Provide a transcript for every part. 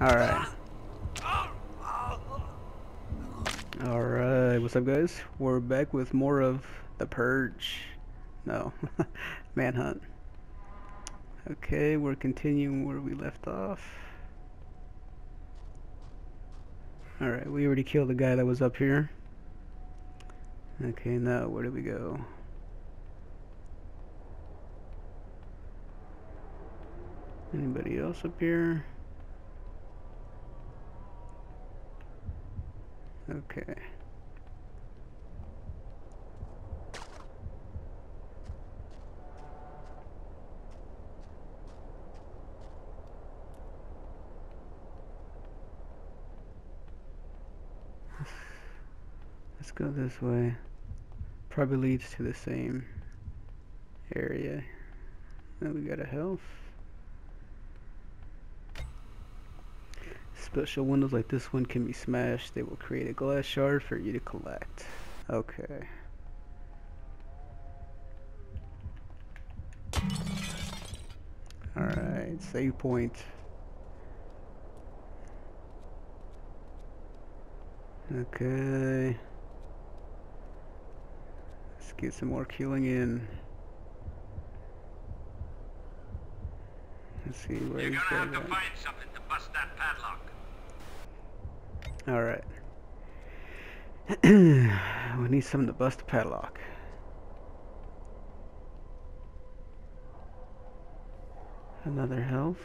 Alright. Alright, what's up guys? We're back with more of The Purge. No, Manhunt. Okay, we're continuing where we left off. Alright, we already killed the guy that was up here. Okay, now where do we go? Anybody else up here? Okay. Let's go this way. Probably leads to the same area. Now we got a health. Special windows like this one can be smashed. They will create a glass shard for you to collect. Okay. Alright, save point. Okay. Let's get some more killing in. Let's see where You're gonna have to find something to bust that padlock. Alright. we need something to bust the padlock. Another health.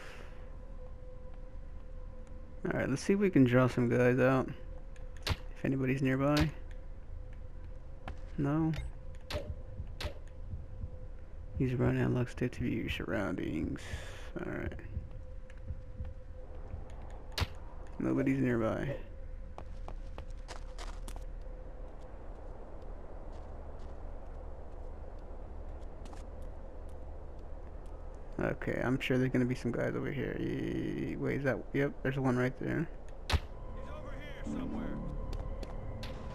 Alright, let's see if we can draw some guys out. If anybody's nearby. No. Use run analog stick to view your surroundings. Alright. Nobody's nearby. Okay, I'm sure there's gonna be some guys over here. Wait, is that? Yep, there's one right there.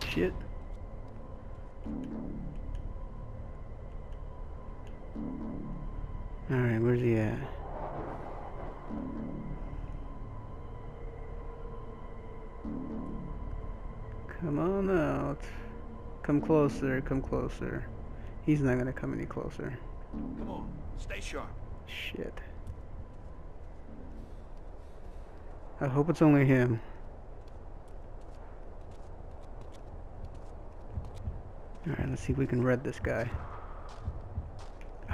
Shit. Alright, where's he at? Come on out. Come closer, come closer. He's not gonna come any closer. Come on, stay sharp. Shit. I hope it's only him. Alright, let's see if we can red this guy.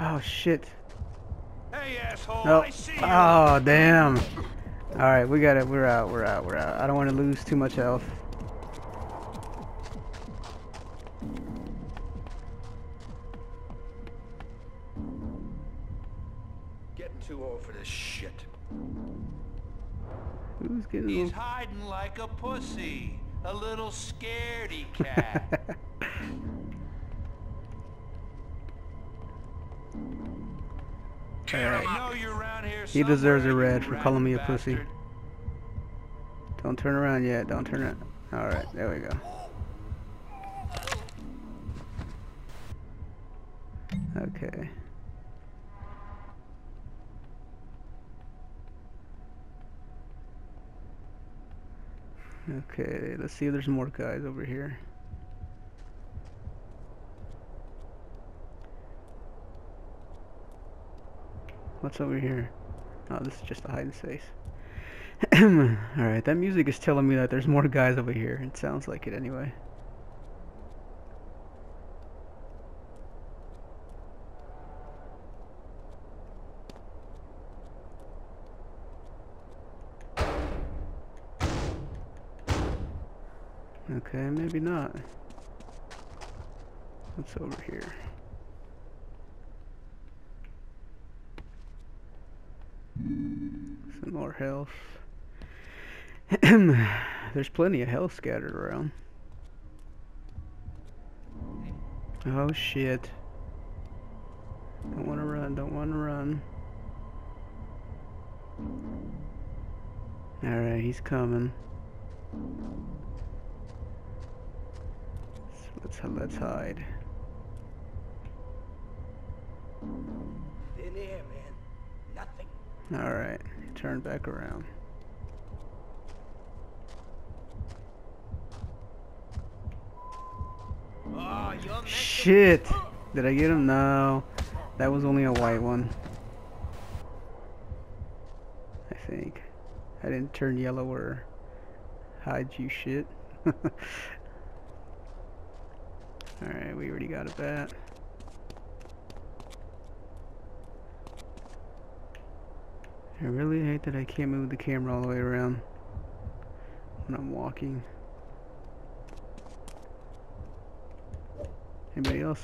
Oh shit. Hey, asshole, No. I see you. Oh damn. Alright, we got it. We're out, we're out, we're out. I don't want to lose too much health. Getting too old for this shit. Who's getting He's a hiding like a pussy. A little scaredy cat. Alright. I know you're around here He deserves a red for calling me a pussy. Don't turn around yet. Don't turn it. Alright, there we go. Okay. Okay, let's see if there's more guys over here. What's over here? Oh, this is just a hiding space. Alright, that music is telling me that there's more guys over here. It sounds like it anyway. Okay, maybe not. What's over here? Some more health. There's plenty of health scattered around. Oh shit. Don't wanna run, don't wanna run. Alright, he's coming. Let's let's hide. Thin air, man. Nothing. All right, turn back around. Oh, Shit! Did I get him? No. That was only a white one. I think. I didn't turn yellow or hide you shit. Alright, we already got a bat. I really hate that I can't move the camera all the way around when I'm walking. Anybody else?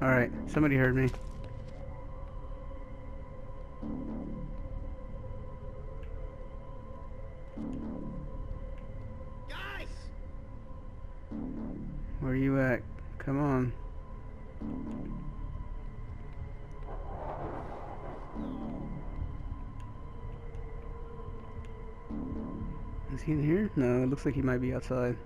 Alright, somebody heard me. Come on. Is he in here? No, it looks like he might be outside.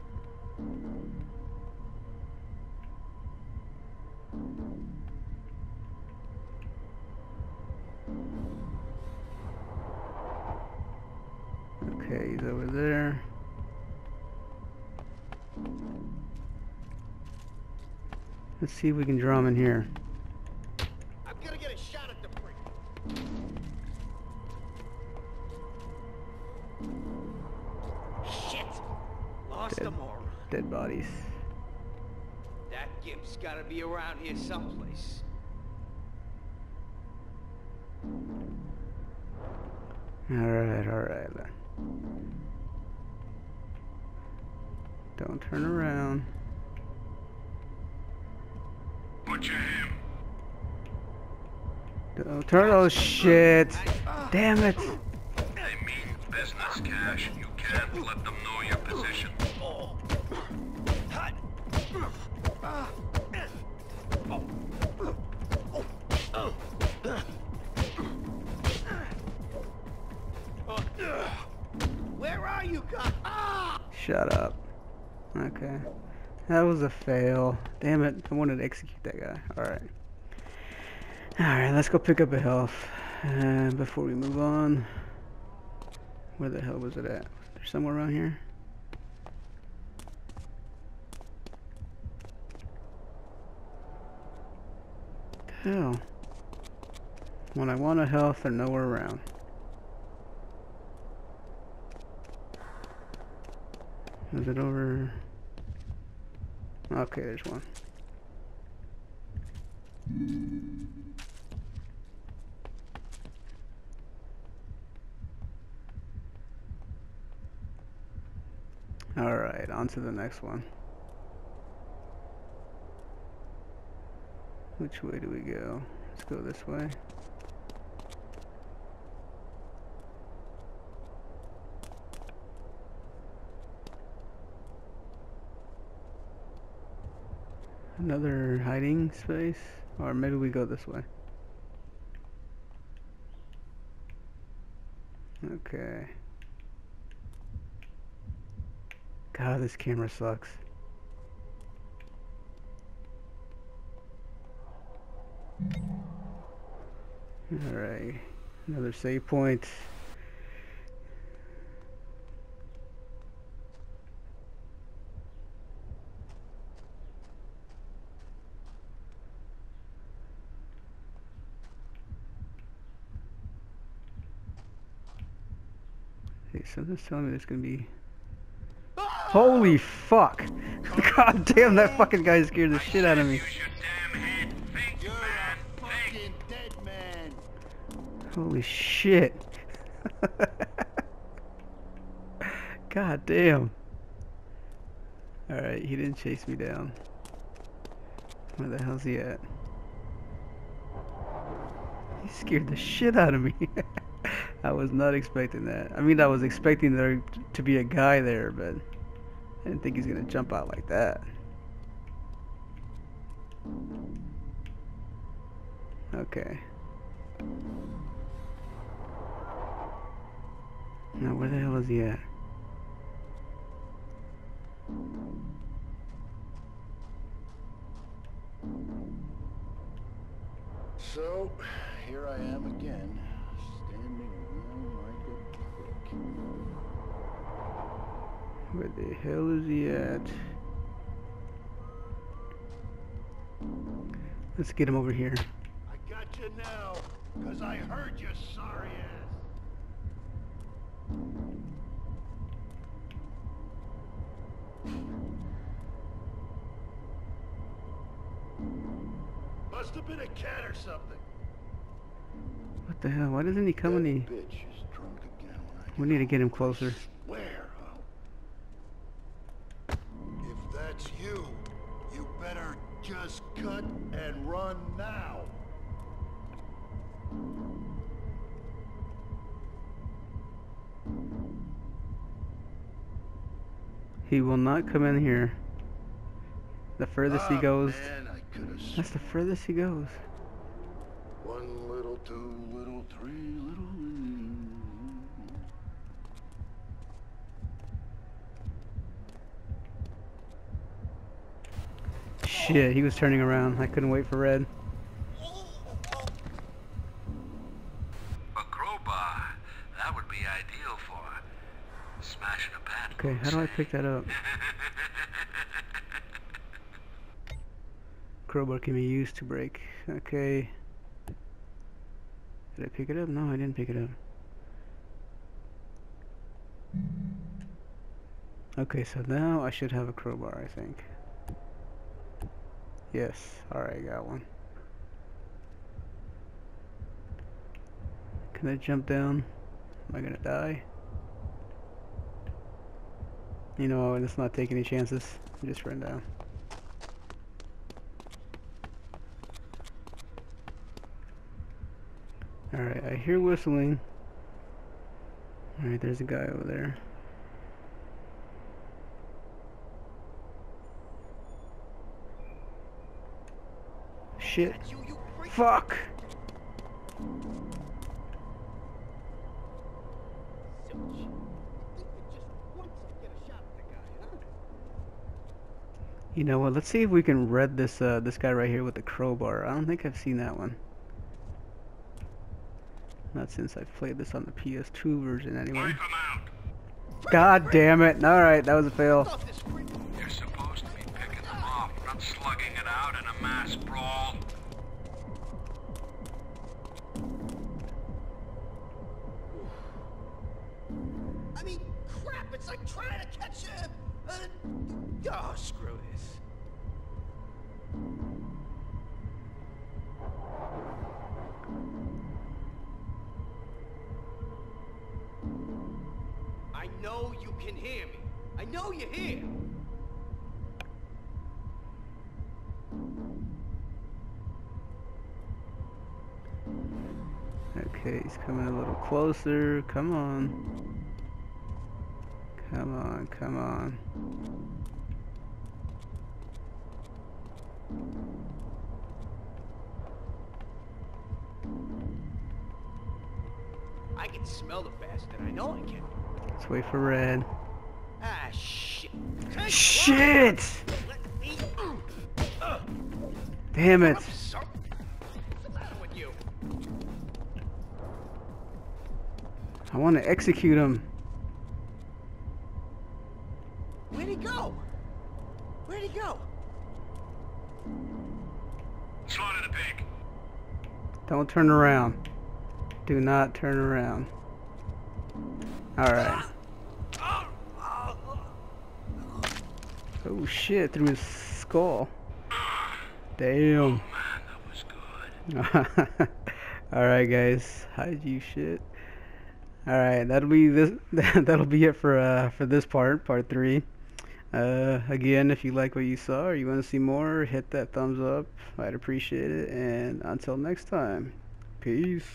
Okay, he's over there. Let's see if we can draw him in here. I'm gonna get a shot at the prick. Shit! Lost Dead. them all. Dead bodies. That gimp's gotta be around here someplace. Alright, alright. Don't turn around. Don't turn. Oh shit! Damn it! I mean business, Cash. You can't let them know your position. Where are you guys? Ah! Shut up. Okay. That was a fail. Damn it. I wanted to execute that guy. Alright. Alright, let's go pick up a health. Uh, before we move on. Where the hell was it at? Was there somewhere around here? Hell. When I want a health, they're nowhere around. Is it over? Okay, there's one. Alright, on to the next one. Which way do we go? Let's go this way. Another hiding space? Or maybe we go this way. Okay. God, this camera sucks. Alright. Another save point. Hey, something's telling me there's gonna be. Holy fuck! God damn, that fucking guy scared the shit out of me. Holy shit. God damn. Alright, he didn't chase me down. Where the hell's he at? He scared the shit out of me. I was not expecting that. I mean, I was expecting there to be a guy there, but I didn't think he's gonna jump out like that. Okay. Now, where the hell is he at? So, here I am again, standing around like a prick. Where the hell is he at? Let's get him over here. I got you now, because I heard your sorry ass. Must have been a cat or something. What the hell? Why doesn't he come any? in? We need to get him closer. Just cut and run now. He will not come in here. The furthest he Ah, goes... Man, I could have That's the furthest he goes. One little, two little, three little. Shit, uh, he was turning around. I couldn't wait for red. A crowbar. That would be ideal for smashing a pan. Okay, how do I pick that up? Crowbar can be used to break. Okay. Did I pick it up? No, I didn't pick it up. Okay, so now I should have a crowbar, I think. Yes, alright, got one. Can I jump down? Am I gonna die? You know, let's not take any chances. Just run down. Alright, I hear whistling. Alright, there's a guy over there. Shit. Fuck! You know what? Let's see if we can red this uh, this guy right here with the crowbar. I don't think I've seen that one. Not since I've played this on the PS2 version anyway. Wipe 'em out. God damn it! All right, that was a fail. You're supposed to be picking them off, not slugging it out in a mass brawl. It's like trying to catch a... a oh, screw this. I know you can hear me. I know you're here. Okay, he's coming a little closer. Come on. Come on, come on. I can smell the bastard. I know I can. Let's wait for red. Ah, shit. Take Shit! Let me... Damn it. What's the matter with you? I want to execute him. Don't turn around. Do not turn around. Alright. Oh shit, through his skull. Damn. Good. Alright guys, hide you shit. Alright, that'll be this that'll be it for uh for this part, part three. Uh again if you like what you saw or you want to see more, hit that thumbs up. I'd appreciate it and until next time. Peace.